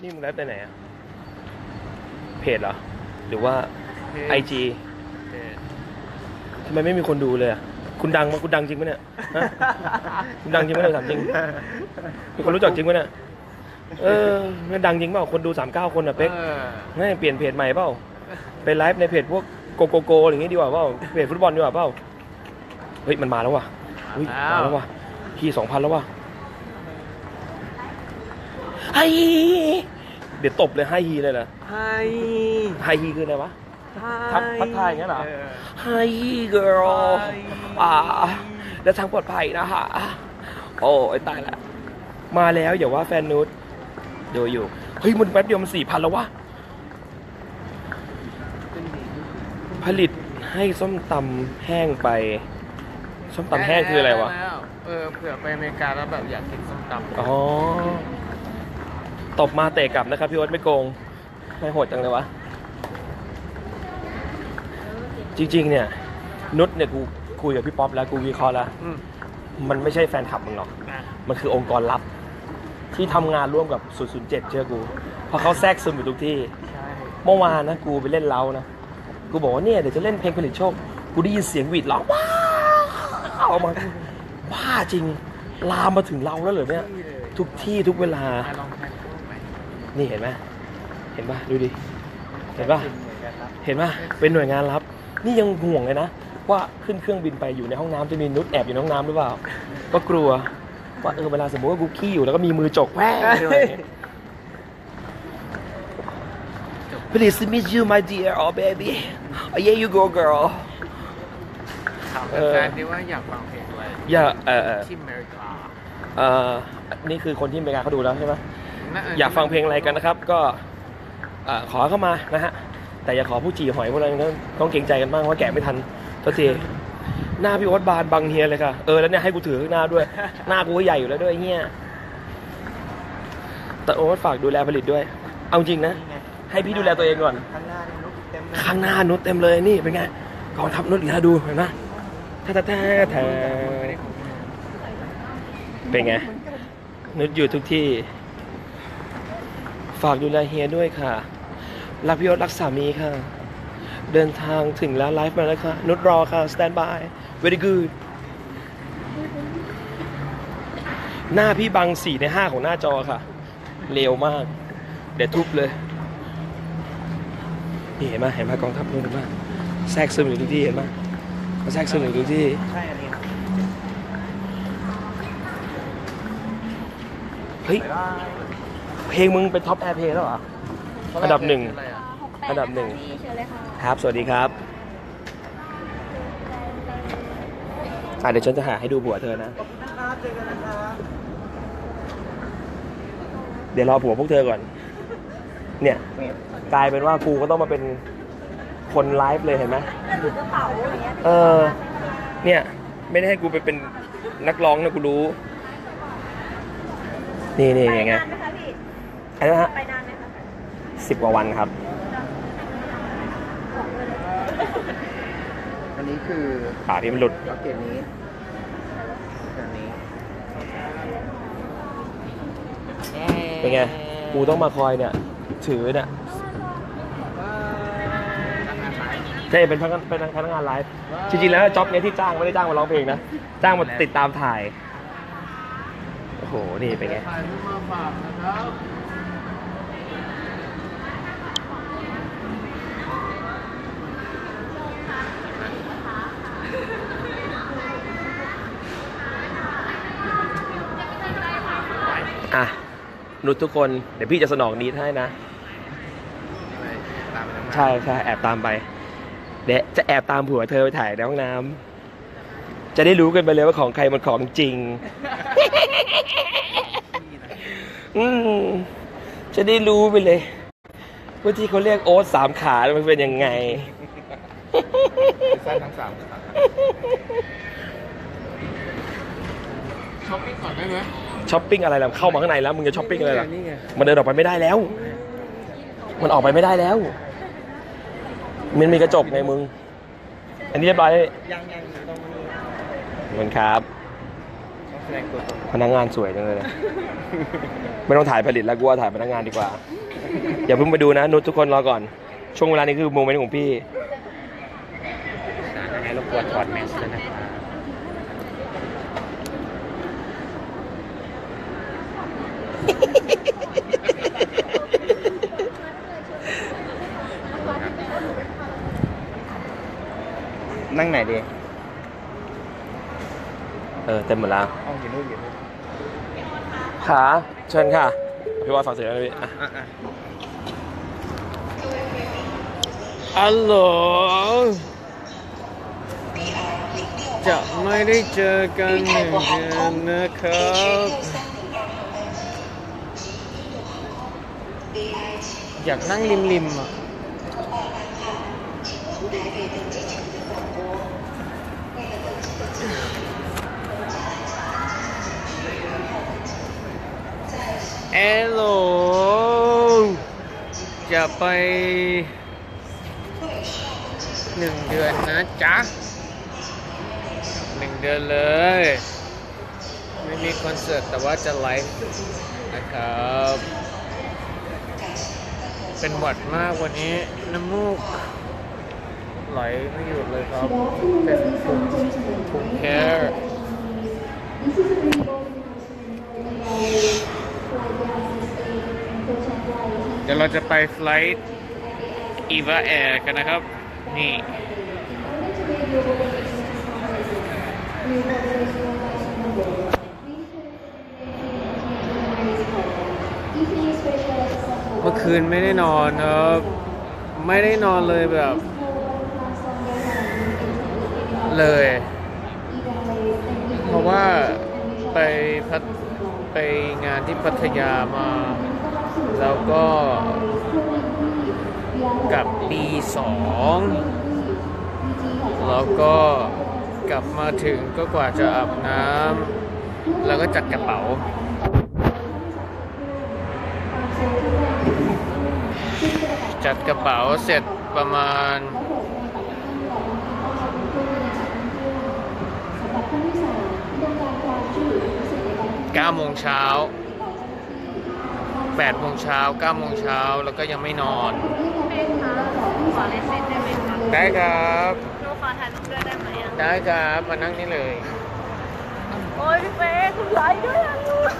นี่มึงไลฟ์ไปไหนอะเพจเหรอ หรือว่าไอจีทำไมไม่มีคนดูเลยอะคุณดังมั้ยคุณดังจริงไหมเนี่ยฮะคุณดังจริงไหมเนี่ยถามจริงมีคนรู้จักจริงไหมเนี่ยเออมันดังจริงเปล่าคนดูสามเก้าคนอะเป๊กเออไม่เปลี่ยนเพจใหม่เปล่าไปไลฟ์ในเพจพวกโกโกโกอะไรอย่างงี้ดีกว่าเปล่าเพจฟุตบอลดีกว่าเปล่าเฮ้ยมันมาแล้วว่ะอุ้ยมาแล้วว่ะพี่สองพันแล้วว่ะ ไฮเดี๋ยวตบเลยไฮฮีเลยเหรอไฮไฮฮีคืออะไรวะทักทักทายอย่างเงี้ยเหรอไฮ girl อ่าและทางปลอดภัยนะฮะโอ้ยตายละมาแล้วอย่าว่าแฟนนุชดูอยู่ เฮ้ยมันแป๊บเดียวมันสี่พันแล้ววะ ผลิตให้ส้มตำแห้งไป ส้มตำแห้งคืออะไรวะ เออเผื่อไปอเมริกาแล้วแบบอยากกินส้มตำอ๋อ ตบมาเตะกลับนะครับพี่วัดไม่โกง ไม่โหดจังเลยวะ จริง ๆ เนี่ย นุชเนี่ยกูคุยกับพี่ป๊อปแล้วกูวิเคราะห์แล้ว อืม มันไม่ใช่แฟนคลับมึงหรอก อะ มันคือองค์กรลับ ที่ทำงานร่วมกับ 007 เชื่อกู เพราะเขาแทรกซึมอยู่ทุกที่ ใช่เมื่อวานนะกูไปเล่นเล้านะ กูบอกว่าเนี่ยเดี๋ยวจะเล่นเพลงผลิตโชค กูได้ยินเสียงหวีดร้องว้าวออกมาบ้าจริง ลามมาถึงเราแล้วเหรอเนี่ยนี่เลยทุกที่ทุกเวลา อะลอง นี่เห็นไหมเห็นปะดูดิ เห็นปะเหมือนกันนะเห็นปะเป็นหน่วยงานลับ นี่ยังห่วงเลยนะ ว่าขึ้นเครื่องบินไปอยู่ในห้องน้ำจะมีนุชแอบอยู่ในห้องน้ำหรือเปล่า ก็กลัว ว่าเออเวลาสมมติว่ากูขี้อยู่แล้วก็มีมือจกแว่อะไรอย่างเงี้ย Please meet you my dear oh baby oh yeah you go girl ถามเออแฟนๆดิว่าอยากฟังเพลงอะไรอย่าเออเออที่อเมริกาเออนี่คือคนที่อเมริกาเขาดูแล้วใช่ไหมน่ อยากฟังเพลงอะไรกันนะครับ ก็เอ่อขอเข้ามานะฮะแต่อย่าขอผู้จีหอยพวกนั้นต้องต้องเกรงใจกันบ้างว่าแกะไม่ทันตัวทีหน้าพี่โอ๊ตบานบังเฮียเลยค่ะเออแล้วเนี่ยให้กูถือข้างหน้าด้วย หน้ากูก็ใหญ่อยู่แล้วด้วยเฮียแต่โอ๊ตฝากดูแลผลิตด้วย เอาจริงนะนี่ไงให้พี่ดูแลตัวเองก่อนข้างหน้านี่นุ๊กเต็มเลยข้างหน้านุชเต็มเลยนี่เป็นไงกองทัพนุชอีกแล้วดูเห็นไหมแท้แท้แท้แท้เป็นไงนุชอยู่ทุกที่ ฝากดูแลเฮียด้วยค่ะ รักพี่ยศรักสามีค่ะ เดินทางถึงแล้วไลฟ์มาแล้วค่ะ นุชรอค่ะ stand by very good หน้าพี่บังสี่ในห้าของหน้าจอค่ะ เร็วมาก เดี๋ยวทุบเลย นี่เห็นไหมเห็นไหมกองทัพนู่นเห็นไหมแทรกซึมอยู่ทุกที่เห็นไหมแทรกซึมอยู่ทุกที่ ใช่อันนี้เฮ้ย เพลงมึงเป็น top airplay แล้วเหรอ อันดับหนึ่ง อันดับหนึ่ง พี่เชิญเลยค่ะครับ สวัสดีครับอะเดี๋ยวฉันจะหาให้ดูผัวเธอนะนะครับเจอกันนะครับเดี๋ยวรอผัวพวกเธอก่อน เนี่ย กลายเป็นว่ากูก็ต้องมาเป็นคนไลฟ์เลยเห็นไหมถือกระเป๋าอย่างเงี้ยเออ เนี่ย ไม่ได้ให้กูไปเป็นนักร้องนะกูรู้ นี่นี่ไปอย่างเงี้ยนานไหมคะพี่ อันนี้นะฮะไปนานไหมคะสิบกว่าวันครับ อันนี้คือขาพี่มันหลุด ล็อกเก็ตนี้อันนี้ เป็นไง กูต้องมาคอยเนี่ย ถือเนี่ยใช่เป็นพนักงานเป็นพนักงานไลฟ์ จริงๆ แล้ว job เนี้ยที่จ้างไม่ได้จ้างมาร้องเพลงนะ จ้างมาติดตามถ่าย โอ้โห นี่เป็นไง ถ่ายรูปมาฝากนะครับ อะนุชทุกคนเดี๋ยวพี่จะสนองนี้ให้นะตามไปทำงานใช่ใช่แอบตามไป เดี๋ยวจะแอบตามผัวเธอไปถ่ายในห้องน้ำจะได้รู้กันไปเลยว่าของใครมันของจริง อืมจะได้รู้ไปเลยว่าที่เขาเรียกโอ๊ตสามขามันเป็นยังไง สั้นทั้งสามครับช้อปปิ้งก่อนได้ไหม ช้อปปิ้งอะไรล่ะเข้ามาข้างในแล้วมึงจะช้อปปิ้งอะไรล่ะนี่ไงมันเดินออกไปไม่ได้แล้ว มันออกไปไม่ได้แล้ว มันมีกระจกไงมึง อันนี้เรียบร้อยแล้วยังยังอยู่ตรงนี้ขอบคุณครับโอเคแสดงตัวตนพนักงานสวยจังเลย ไม่ต้องถ่ายผลิตแล้วกูว่าถ่ายพนักงานดีกว่า อย่าเพิ่งไปดูนะนุชทุกคนรอก่อน ช่วงเวลานี้คือโมเมนต์ของพี่ ยังไงรบกวนถอดแมสด้วยนะครับ นั่งไหนดีเออเต็มหมดแล้วห้องอยู่นู่นอยู่นู่นขาเชิญค่ะพี่ว่าฟังเสียงแล้วพี่อะอะอะอัลโหลจะไม่ได้เจอกันหนึ่งเดือนนะครับอยากนั่งริมริมๆอะ เอโหลจะไปหนึ่งเดือนนะจ๊ะหนึ่งเดือนเลย ไม่มีคอนเสิร์ตแต่ว่าจะไลฟ์นะครับ เป็นหวัดมากวันนี้น้ำมูกไหลไม่หยุดเลยครับ เป็นภูมิภูมิแพ้ ดี๋ยวเราจะไปไฟลท์อีวาแอร์กันนะครับ นี่เมื่อคืนไม่ได้นอนครับ ไม่ได้นอนเลยแบบ เลย เพราะว่าไปพัทไปงานที่พัทยามา แล้วก็กับปีสองแล้วก็กลับมาถึงก็กว่าจะอาบน้ำแล้วก็จัดกระเป๋า จัดกระเป๋าเสร็จประมาณ9โมงเช้า 8โมงเช้า9โมงเช้าแล้วก็ยังไม่นอนแม่คะขอลายเซ็นได้ไหมคะได้ครับ หนูขอถ่ายรูปด้วยได้ไหมอะ ได้ครับมานั่งนี่เลยโอ้ยพี่เป๊กคุณไลฟ์ด้วยอะลูก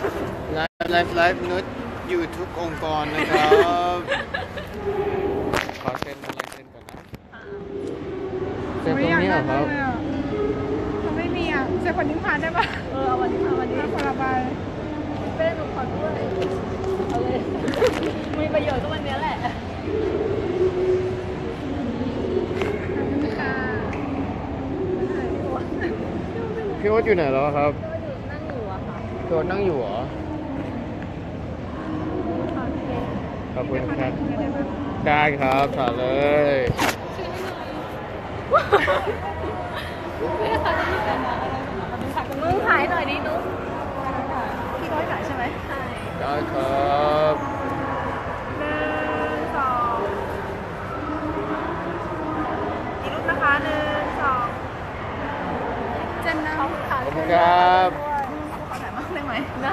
live live live นุชอยู่ทุกองค์กรนะครับ ขอเซ็นอะไรเซ็นก่อนนะเซ็นตรงนี้เหรอครับเขาไม่มีอะเจอคนนิ้งพานได้ปะเออเอาวันนี้เอาวันนี้มาคนละใบพี่เป๊กหนูขอด้วยเอาเลย มีประโยชน์ก็วันนี้แหละค่ะพี่โอ๊ตอยู่ไหนแล้วครับก็อยู่นั่งอยู่อะค่ะพี่โอ๊ตนั่งอยู่เหรอขอบคุณครับ ได้ครับถ่ายเลยไม่ได้ค่ะจะอยู่กันนะมึงถ่ายหน่อยดินุ๊กพี่ร้อยถ่ายใช่ไหมใช่ได้ครับ หนึ่งสองอีกรูปนะคะหนึ่งสองเจนนะ ขอบ คุณค่ะขอบคุณครับขอถ่ายมากได้ไหมนะ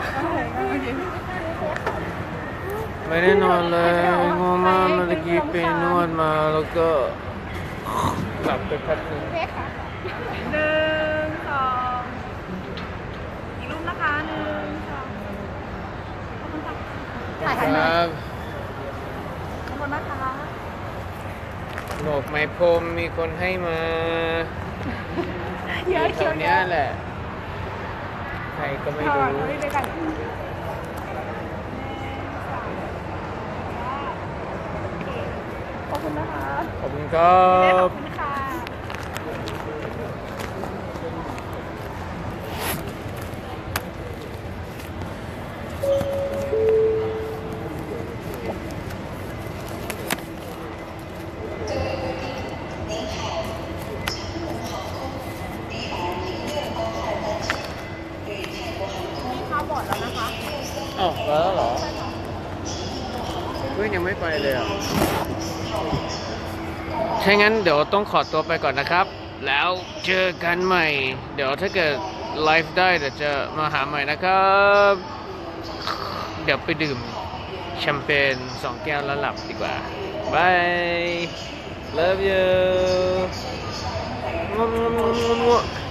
โอเคไม่ได้นอนเลยง่วงมากเมื่อกี้ไปนวดมาแล้วก็หลับไปแป๊บนึงหนึ่งสองอีกรูปนะคะหนึ่งสองขอบคุณค่ะถ่ายคถ่ายหน่อยรับขอบคุณนะคะโหนกไหมพรมมีคนให้มาเยอะแถเชียววเยเนี้ยอะแหละ ใครก็ไม่ถอรู้ดด้วยกันขอบคุณนะคะ ขอบคุณครัขบ เลยอะถ้างั้นเดี๋ยวต้องขอตัวไปก่อนนะครับ แล้วเจอกันใหม่ เดี๋ยวถ้าเกิดไลฟ์ได้เดี๋ยวจะมาหาใหม่นะครับ เดี๋ยวไปดื่มแชมเปญสองแก้วแล้วหลับดีกว่าบาย love you งัวง